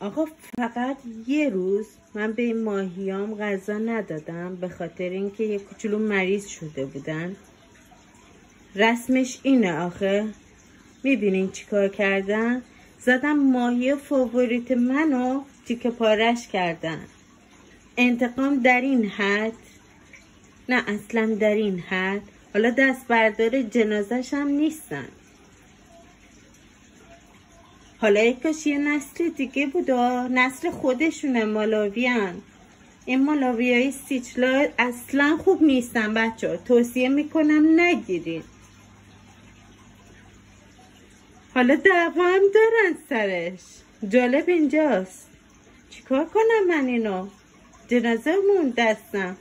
آقا فقط یه روز من به این ماهیام غذا ندادم به خاطر اینکه یه کوچولو مریض شده بودن. رسمش اینه آخه. می‌بینین چیکار کردن؟ زدم ماهی فاوریت منو تیکه پارش کردن. انتقام در این حد؟ نه اصلا در این حد. حالا دست بردار جنازش هم نیستن. حالا یکاش یه نسل دیگه بود نسل خودشونه مالاویان. این مالاوی های سیچلا اصلا خوب نیستن بچه توصیه می‌کنم نگیرین. حالا دعوا هم دارن سرش. جالب اینجاست. چیکار کنم من اینو؟ جنازه مون دستم.